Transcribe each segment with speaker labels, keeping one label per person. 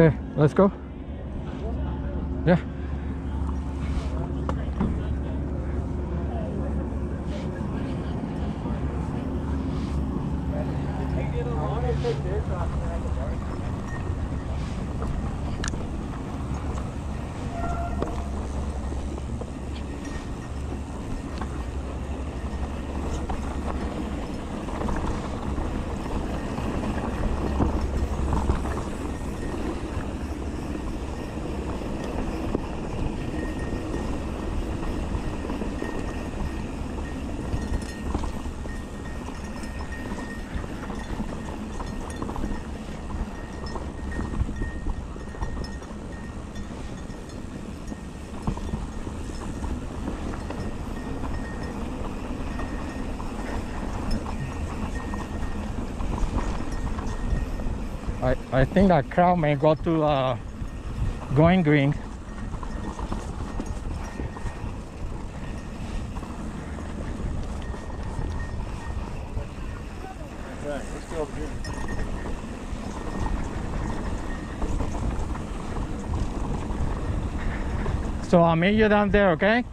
Speaker 1: Okay, let's go. Yeah. I, I think that crowd may go to uh, going green. So I'll meet you down there, okay?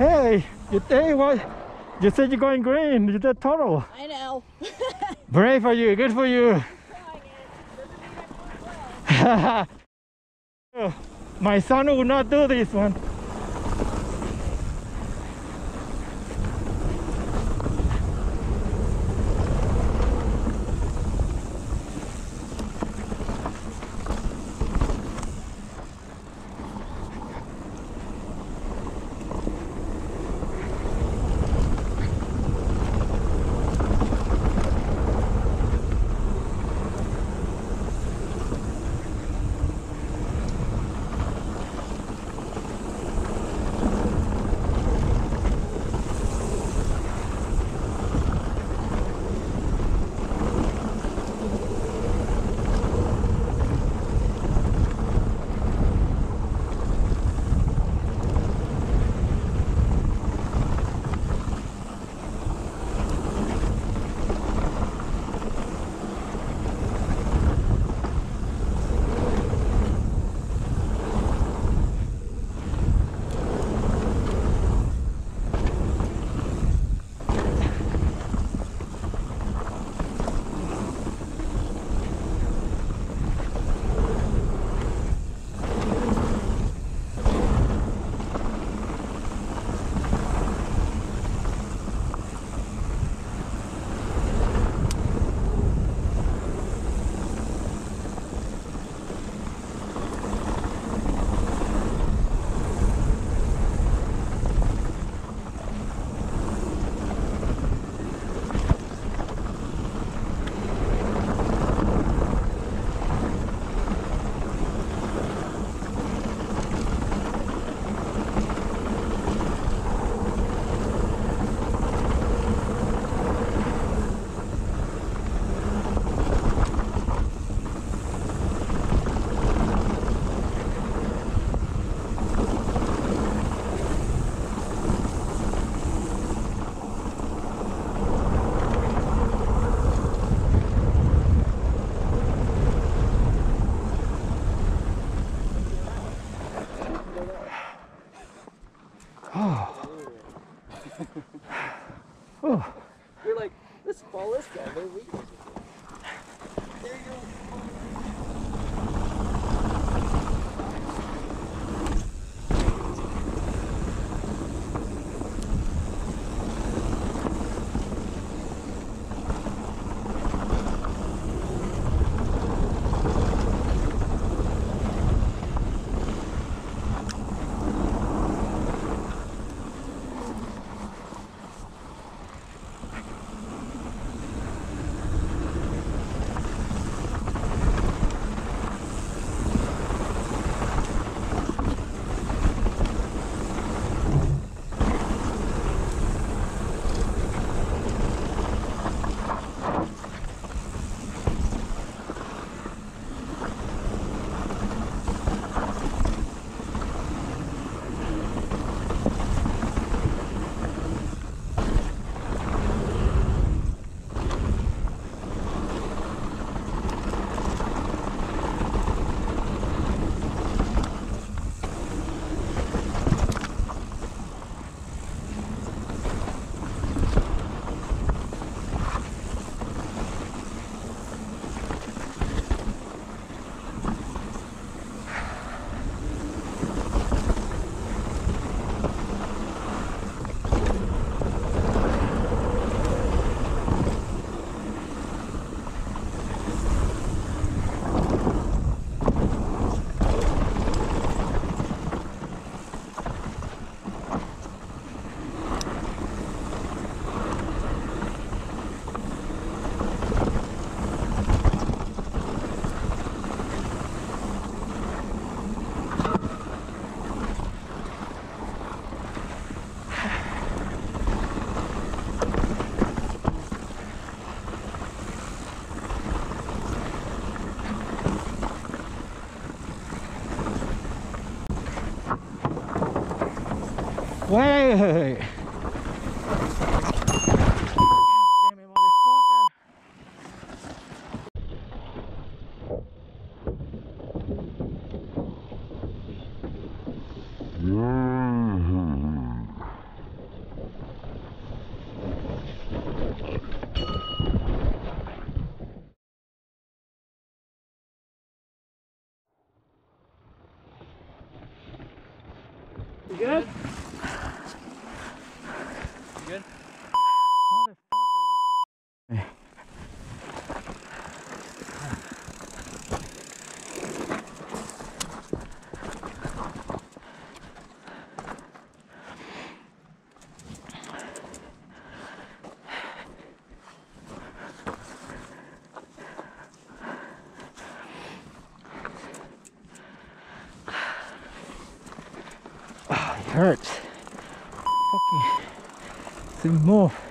Speaker 1: Hey, you hey, what? You said you're going green. You did total.
Speaker 2: I know.
Speaker 1: Brave for you. Good for you. My son will not do this one. Oh. You're like, let's follow this guy. There you go. Hey. Damn it, motherfucker.
Speaker 3: You good? You good?
Speaker 1: Ah, it hurts. Fucking to move.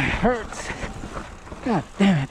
Speaker 1: Hurts. God damn it.